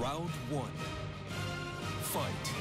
Round one. Fight.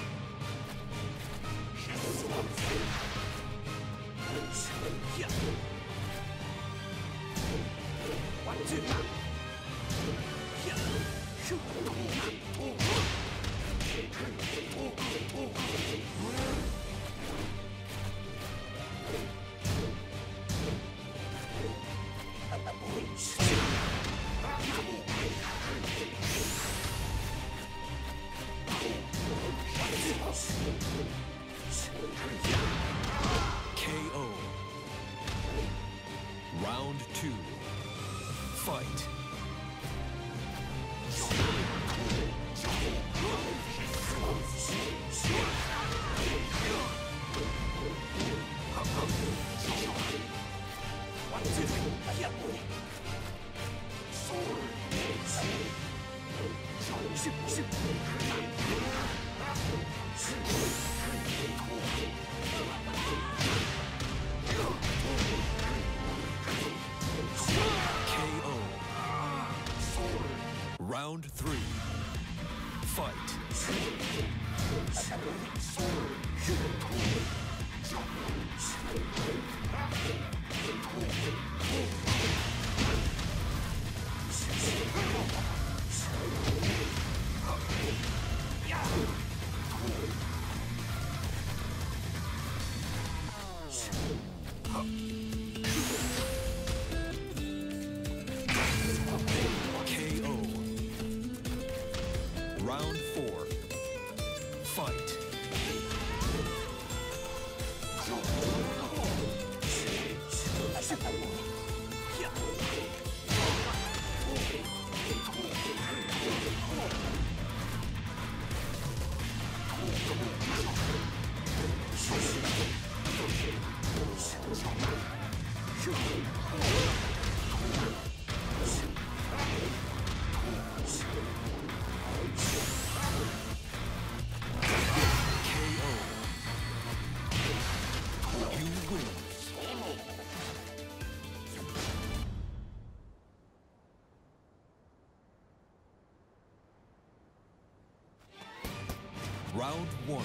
One.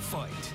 Fight.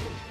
KO.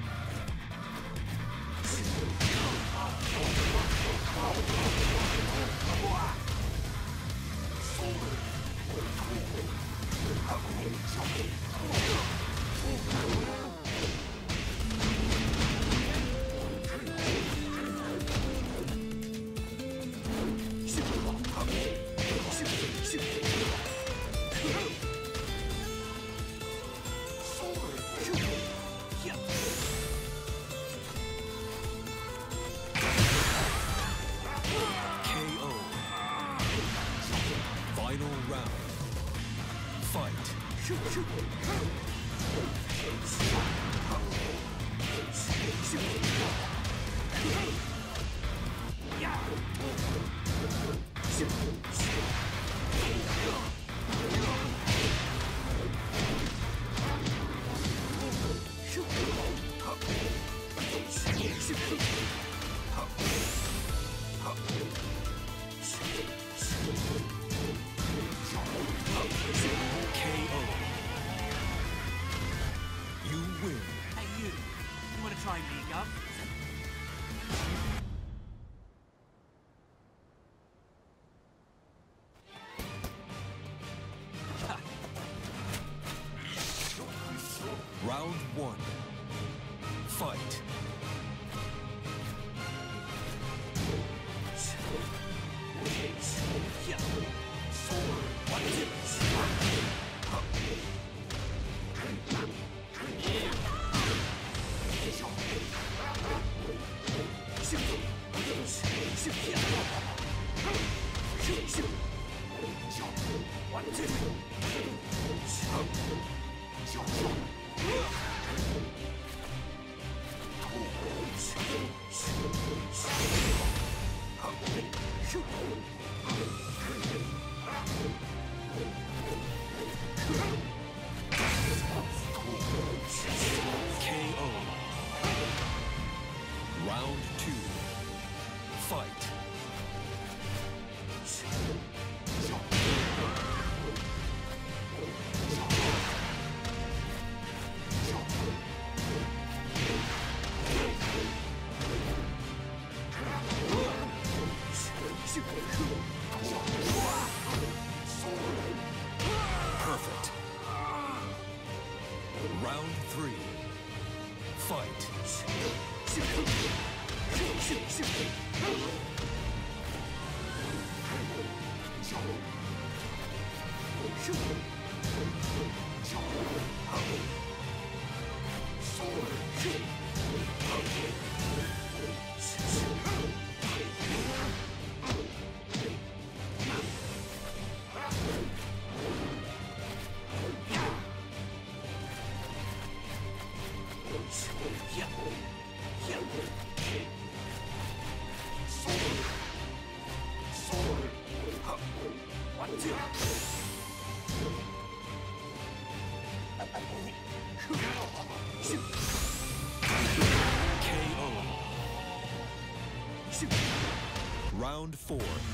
KO. Four.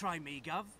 Try me, Gov?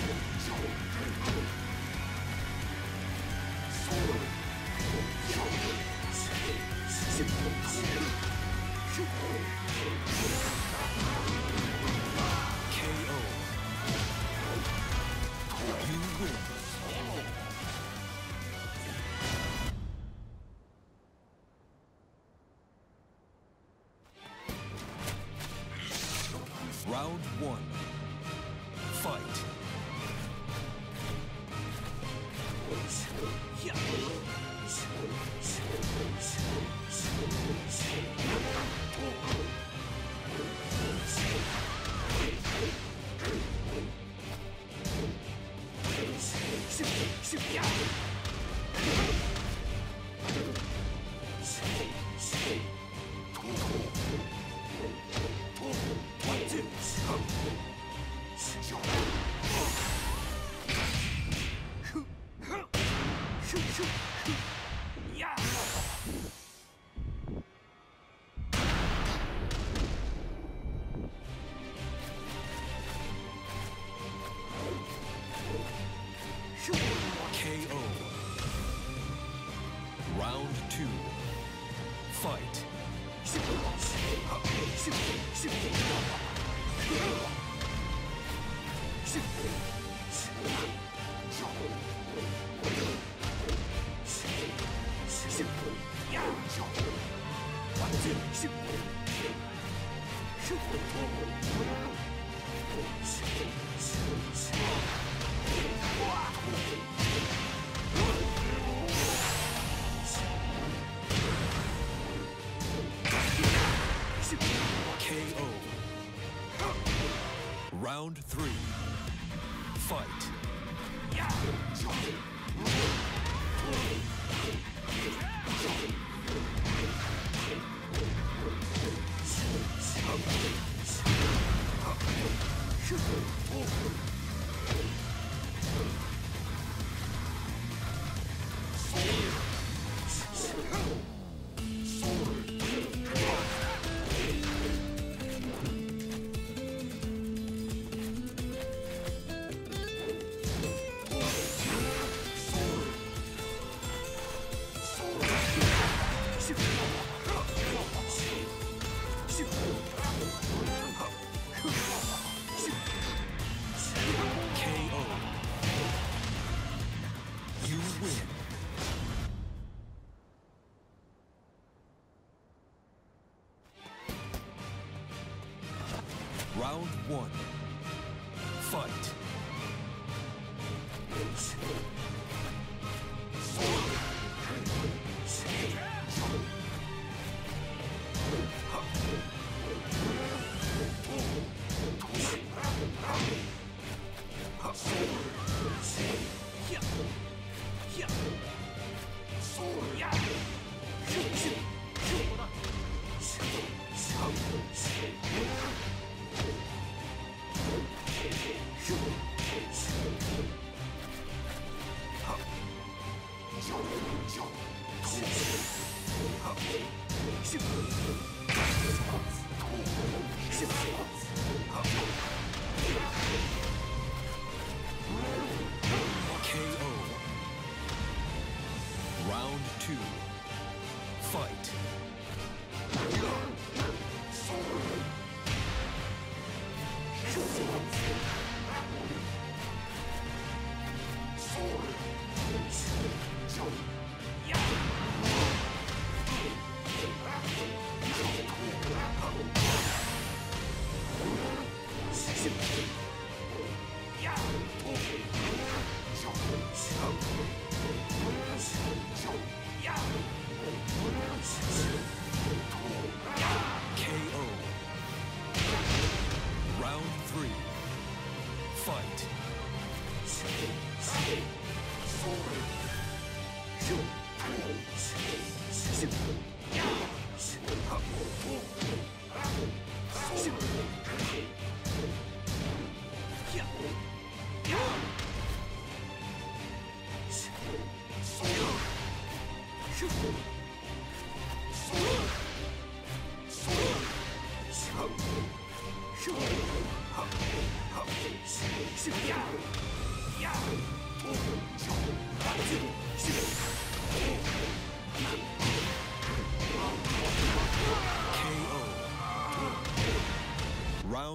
KO. KO.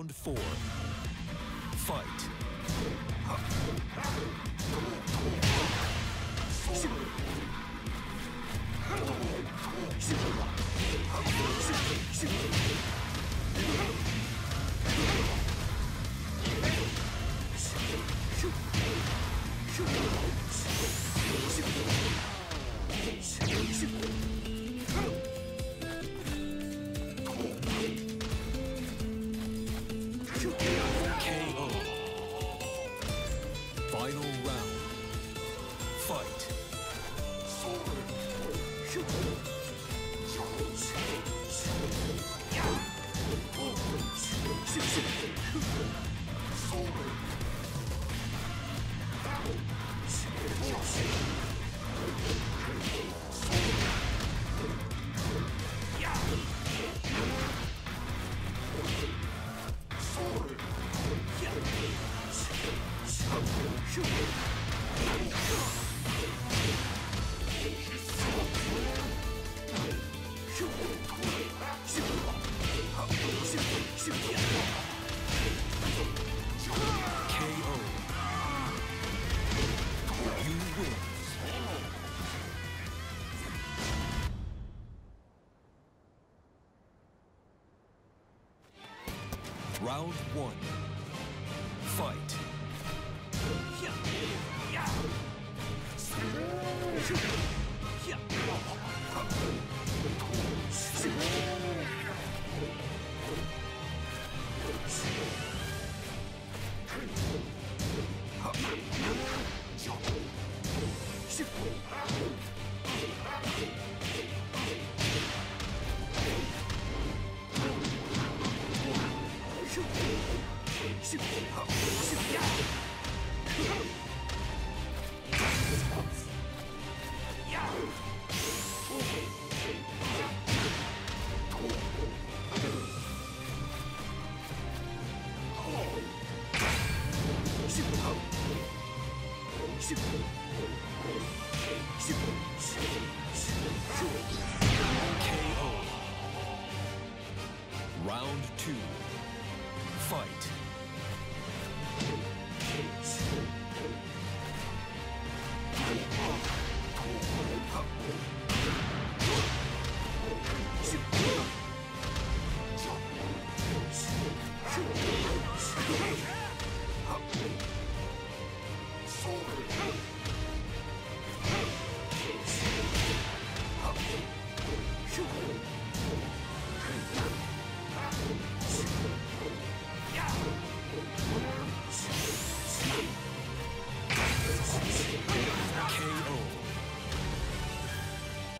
Round four. Fight. Fight.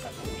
KO.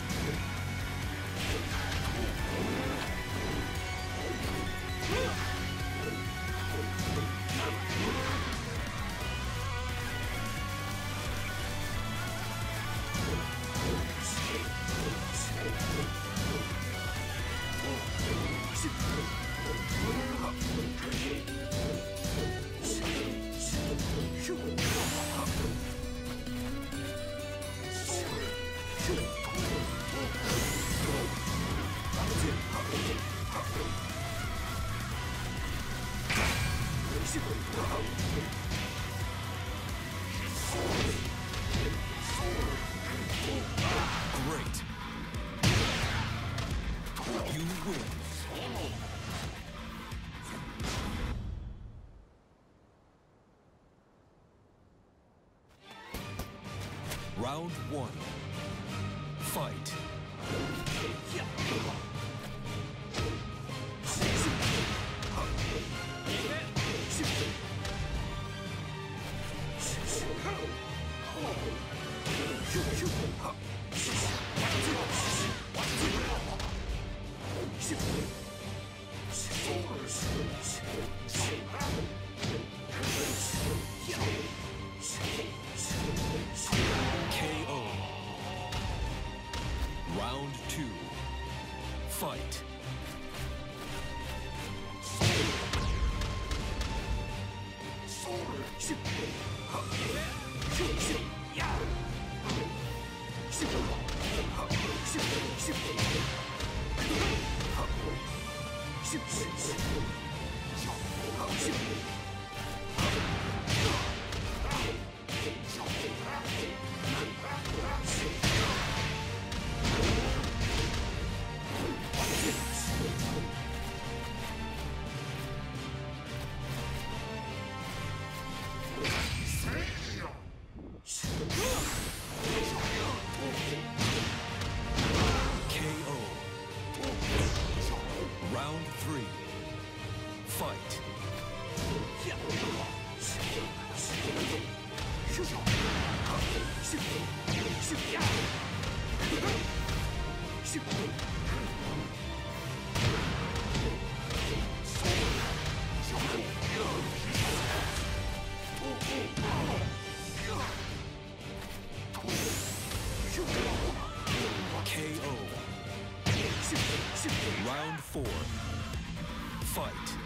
win. Round one. KO. Round four. Fight.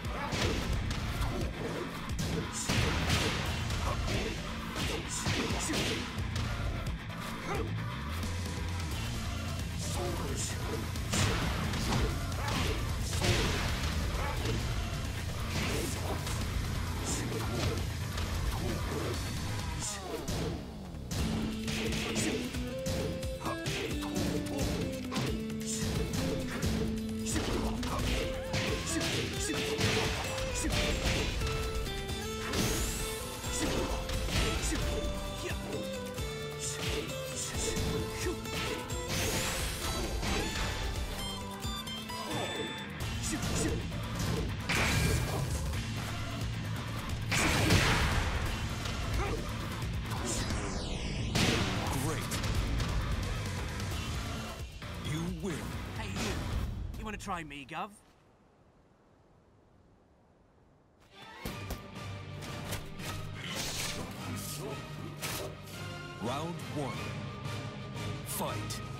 Try me, Gov? Round one. Fight.